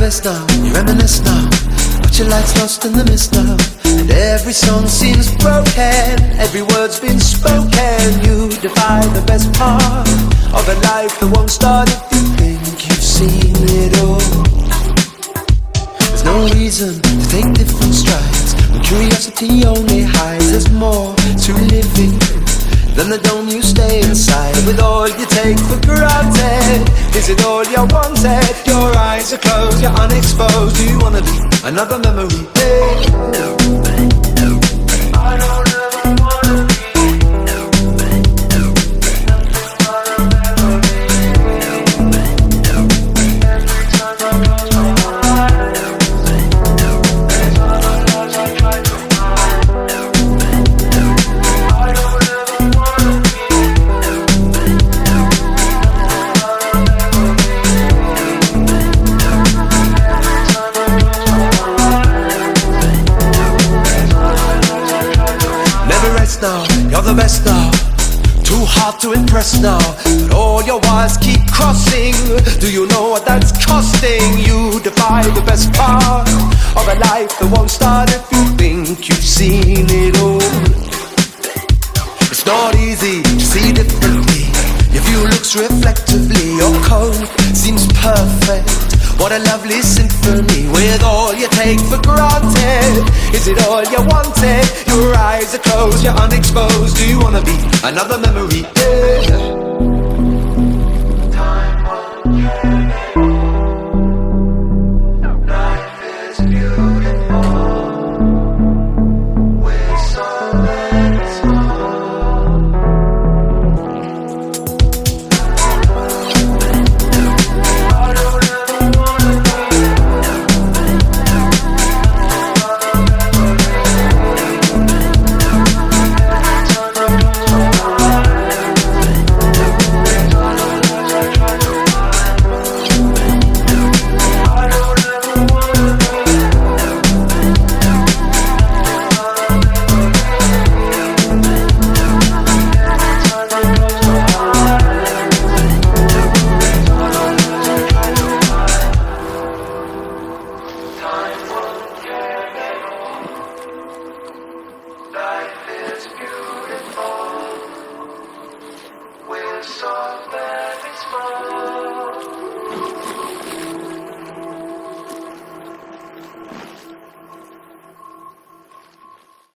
rest now, you reminisce now. But your light's lost in the mist now. And every song seems broken, every word's been spoken. You defy the best part of a life that won't start if you think you've seen it all. There's no reason to take different strides when curiosity only hides. There's more to living than the dome you stay inside with all you take for granted. Is it all you wanted? You're unexposed. Do you wanna be another memory? Hey. Now, you're the best now. Too hard to impress now, but all your wires keep crossing. Do you know what that's costing? You defy the best part of a life that won't start if you think you've seen it all. It's not easy to see differently. Your view looks reflectively. Your code seems perfect. What a lovely symphony with all you take for granted. Is it all you wanted? Your eyes are closed, you're unexposed. Do you wanna be another memory? Yeah.